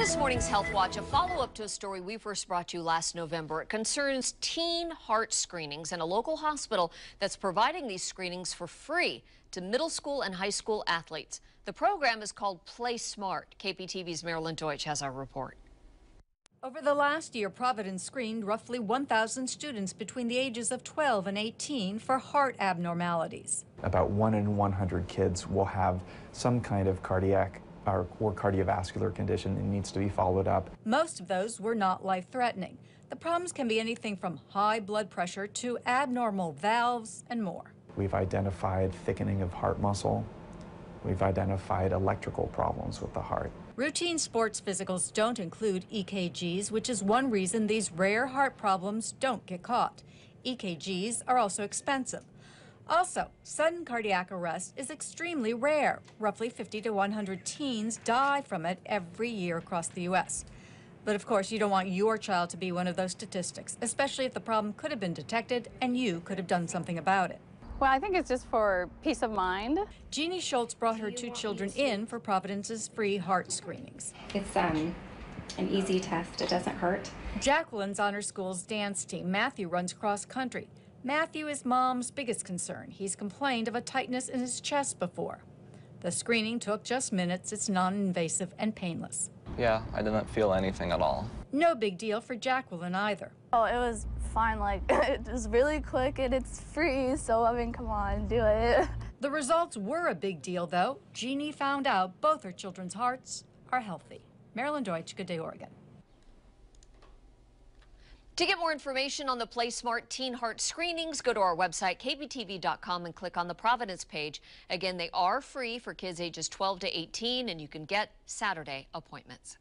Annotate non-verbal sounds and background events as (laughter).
this morning's Health Watch, a follow-up to a story we first brought to you last November. It concerns teen heart screenings and a local hospital that's providing these screenings for free to middle school and high school athletes. The program is called Play Smart. KPTV's Marilyn Deutsch has our report. Over the last year, Providence screened roughly 1,000 students between the ages of 12 and 18 for heart abnormalities. About 1 in 100 kids will have some kind of cardiac or, or cardiovascular condition and needs to be followed up. Most of those were not life-threatening. The problems can be anything from high blood pressure to abnormal valves and more. We've identified thickening of heart muscle. We've identified electrical problems with the heart. Routine sports physicals don't include EKGs, which is one reason these rare heart problems don't get caught. EKGs are also expensive. Also, sudden cardiac arrest is extremely rare. Roughly 50 to 100 teens die from it every year across the U.S. But of course, you don't want your child to be one of those statistics, especially if the problem could have been detected and you could have done something about it. Well, I think it's just for peace of mind. Jeannie Schultz brought her two children in for Providence's free heart screenings. It's um, an easy test. It doesn't hurt. Jacqueline's on her school's dance team. Matthew runs cross country. Matthew is mom's biggest concern. He's complained of a tightness in his chest before. The screening took just minutes. It's non-invasive and painless. Yeah, I didn't feel anything at all. No big deal for Jacqueline either. Oh, it was fine. Like, (laughs) it was really quick and it's free, so I mean, come on, do it. (laughs) The results were a big deal, though. Jeannie found out both her children's hearts are healthy. Marilyn Deutsch, Good Day, Oregon. To get more information on the PlaySmart Teen Heart screenings, go to our website, kptv.com, and click on the Providence page. Again, they are free for kids ages 12 to 18, and you can get Saturday appointments.